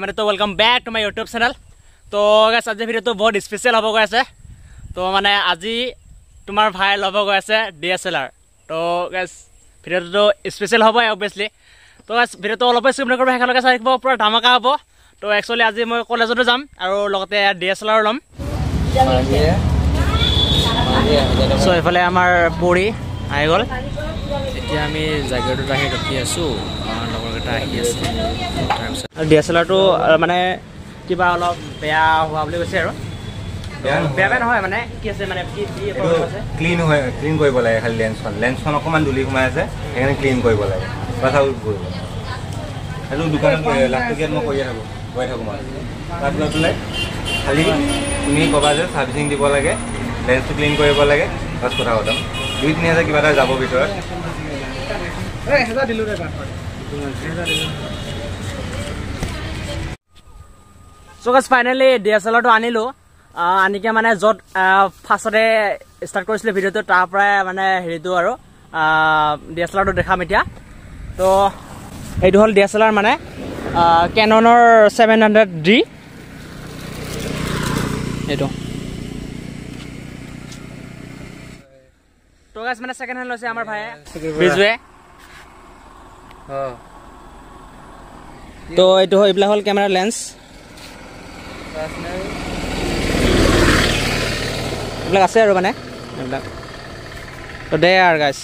মানে তো welcome back to my YouTube channel তো গাইজ আজি ভিডিঅ'টো বহুত স্পেচিয়েল হ'ব গৈ আছে। তো মানে আজি তোমাৰ ভাই ল'ব গৈ আছে ডি এছ এল আৰ তো গাইজ ভিডিঅ'টোতো স্পেচিয়েল হ'বই অভিয়াছলি তো গাইজ ভিডিঅ'টো অলপে স্কিপ নকৰিব শেষলৈকে চাই থাকিব পূৰা ধামাকা হ'ব। তো একচুৱেলি আজি মই কলেজতো যাম আৰু লগতে ডি এছ এল আৰ ল'ম। চ' এইফালে আমাৰ পৰি আহি গ'ল। এতিয়া আমি জাগাটোত আহি ৰখি আছোঁ। লগৰকেইটা আহি আছে। তাৰপিছত আৰু ডি এছ এল আৰটো মানে কিবা অলপ বেয়া হোৱা বুলি কৈছে আৰু। বেয়া বেয়া বেয়া নহয় মানে কি আছে মানে কি কি problem আছে? ক্লিন হয় ক্লিন কৰিব লাগে খালি লেন্সখন। লেন্সখন অকণমান ধূলি সোমাই আছে সেইকাৰণে ক্লিন কৰিব লাগে। কথা কৰিব। সেইটো দোকানত লাখটকীয়াত মই কৰিয়ে থাকোঁ গৈ থাকোঁ মই। তাত গৈ পেলাই খালি তুমি ক'বা যে ছাৰ্ভিচিং দিব লাগে লেন্সটো ক্লিন কৰিব লাগে বাছ কথা খতম। দুই তিনি হাজাৰ কিবা এটা যাব ভিতৰত। So' guys finally D S L আৰটো আনিলোঁ। আনিকে মানে য'ত ফাৰ্ষ্টতে ষ্টাৰ্ট কৰিছিলোঁ ভিডিঅ'টো তাৰ পৰাই মানে হেৰিটো আৰু ডি এছ এল আৰটো দেখাম এতিয়া। তো এইটো হ'ল ডি এছ এল আৰ মানে কেননৰ ছেভেন হাণ্ড্ৰেড ডি এইটো। তো গাছ মানে ছেকেণ্ড হেণ্ড লৈছে আমাৰ ভাইয়ে। বিজুৱে তো এইটো এইবিলাক হ'ল কেমেৰা লেন্স এইবিলাক আছে আৰু মানে এইবিলাক। তো দে আৰু গাইছ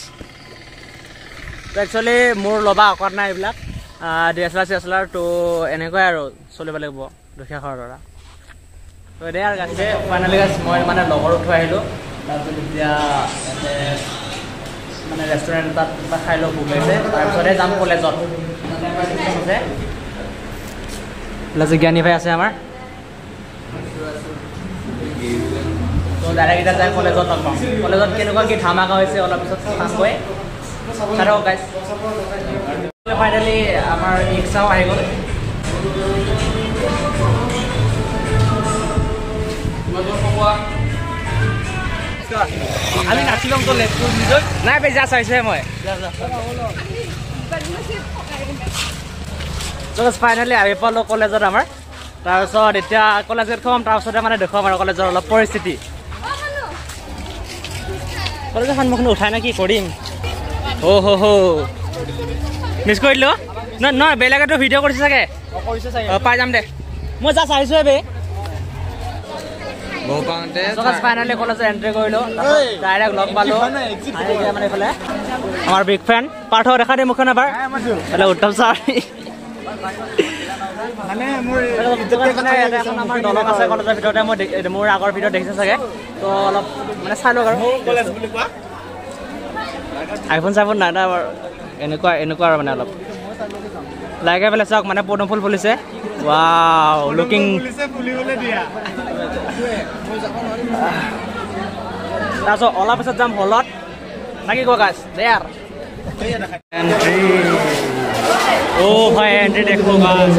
তো একচুৱেলি মোৰ ল'বা অকত নাই এইবিলাক। D S L R C S L R তো এনেকুৱাই আৰু চলিব লাগিব দুখীয়া ঘৰৰ ল'ৰা। তো দে আৰু গাইছ ফাইনেলি গাইছ মই মানে লগৰ উঠোৱা আহিলোঁ। তাৰপিছত এতিয়া মানে ৰেষ্টুৰেণ্ট এটাত কিবা খাই লওঁ ভোক লাগিছে। তাৰপিছতহে যাম কলেজত। আছে জ্ঞানী ভাই আছে আমাৰ। এতিয়া যাই কলেজত লগ পাম। কলেজত কেনেকুৱা কি ধামাকা হৈছে অলপ পিছত চামগৈ। চাই থাকক গাইজ ফাইনেলি আমাৰ ৰিক্সাও আহি গ'ল। আমি নাচি ল'ম তো লেপটপ নিজৰ নাই বে যা চাইছোহে মই ফাইনেলি আহি পালোঁ কলেজত আমাৰ। তাৰপিছত এতিয়া কলেজ গেট খুৱাম তাৰপিছতে মানে দেখুৱাম আৰু কলেজৰ অলপ পৰিস্থিতি। কলেজৰ সন্মুখত উঠাই নে কি কৰিম? অ' হ' হ' মিছ কৰি দিলোঁ নহয় নহয় বেলেগেতো ভিডিঅ' কৰিছে চাগে। অঁ পাই যাম দে। মই যা চাইছোঁহে বে। বহু পাওঁতে ফাইনেলি কলেজত এণ্ট্ৰি কৰিলোঁ। ডাইৰেক্ট লগ পালোঁ। গৈ মানে এইফালে। আমাৰ বিগ ফ্ৰেণ্ড পাৰ্থ দেখা দে মুখখন এবাৰ। এইফালে উত্তম ছাৰ মানে ইয়াতে এখন আমাৰ দলং আছে কলেজৰ ভিতৰতে মই দেখি- মোৰ আগৰ ভিডিঅ' দেখিছে চাগে। তো অলপ মানে চাই লওক আৰু। আইফোন চাইফোন নাই নাই বাৰু এনেকুৱা এনেকুৱা আৰু মানে অলপ। লাইকে পেলাই চাওক মানে পদুম ফুল ফুলিছে। ৱাও লুকিং তাৰপিছত অলপ পিছত যাম হলত। নাকি ক গাছ দেয়াৰ দেখো গাছ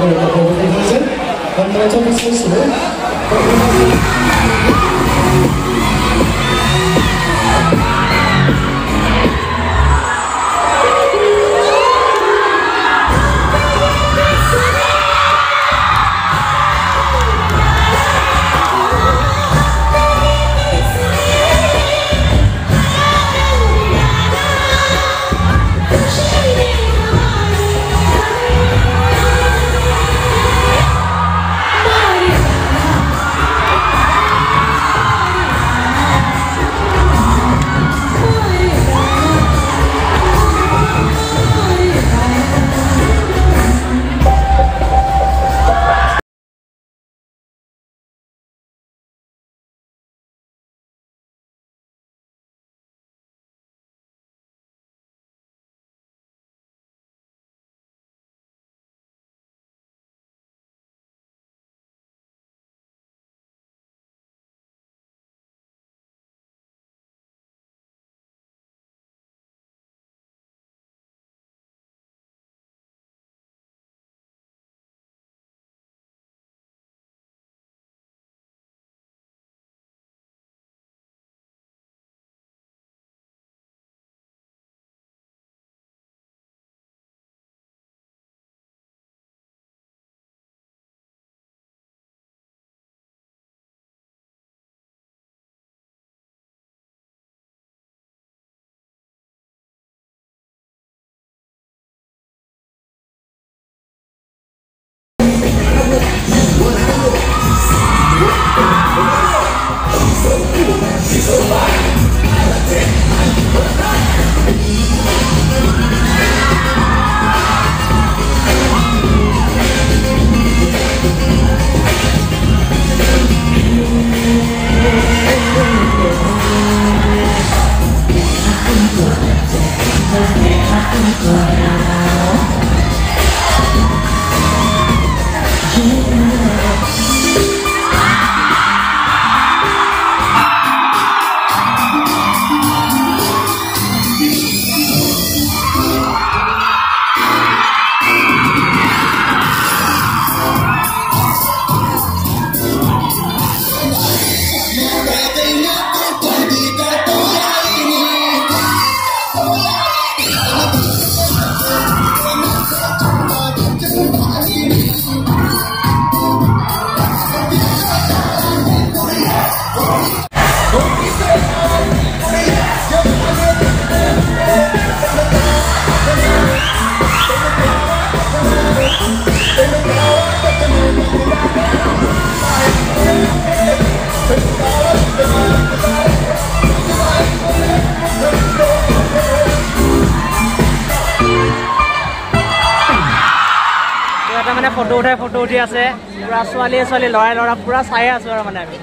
মানে ফটো উঠাই ফটো উঠি আছে। পুৰা ছোৱালীয়ে ছোৱালী ল'ৰাই ল'ৰা পুৰা চাই আছো আৰু মানে আমি।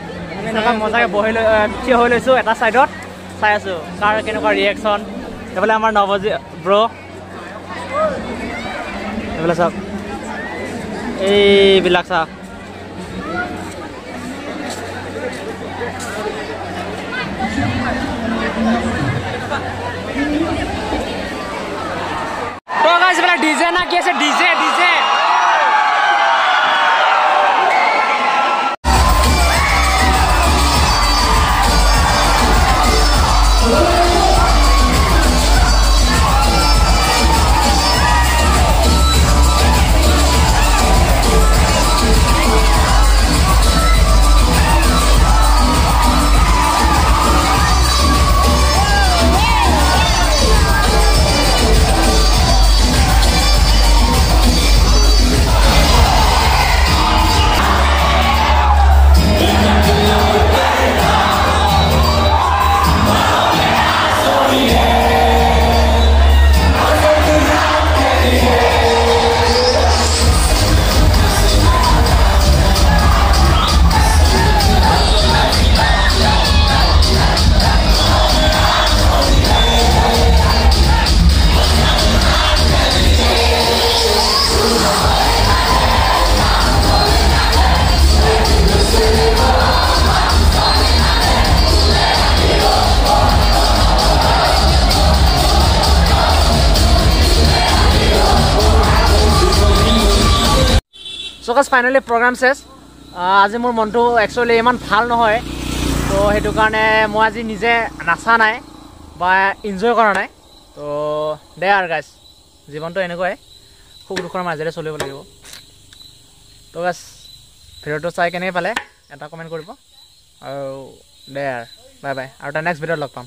এনেকুৱা মজাকৈ বহি লৈ থিয় হৈ লৈছোঁ এটা ছাইডত চাই আছোঁ কাৰ কেনেকুৱা ৰিয়েকশ্যন এইফালে আমাৰ নৱজি ব্ৰ এইফালে চাওক। এইবিলাক চাওক। ডিজে না কি আছে? ডিজে চকাছ ফাইনেলি প্ৰগ্ৰাম চেছ আজি মোৰ মনটো একচুৱেলি ইমান ভাল নহয়। তো সেইটো কাৰণে মই আজি নিজে নাচা নাই বা ইনজয় কৰা নাই। তো দে আৰু গাইছ জীৱনটো এনেকুৱাই। সুখ দুখৰ মাজেৰে চলিব লাগিব। তো গাছ ভিডিঅ'টো চাই কেনেকৈ পালে এটা কমেণ্ট কৰিব। আৰু দে আৰু বাই বাই আৰু এটা নেক্সট ভিডিঅ'ত লগ পাম।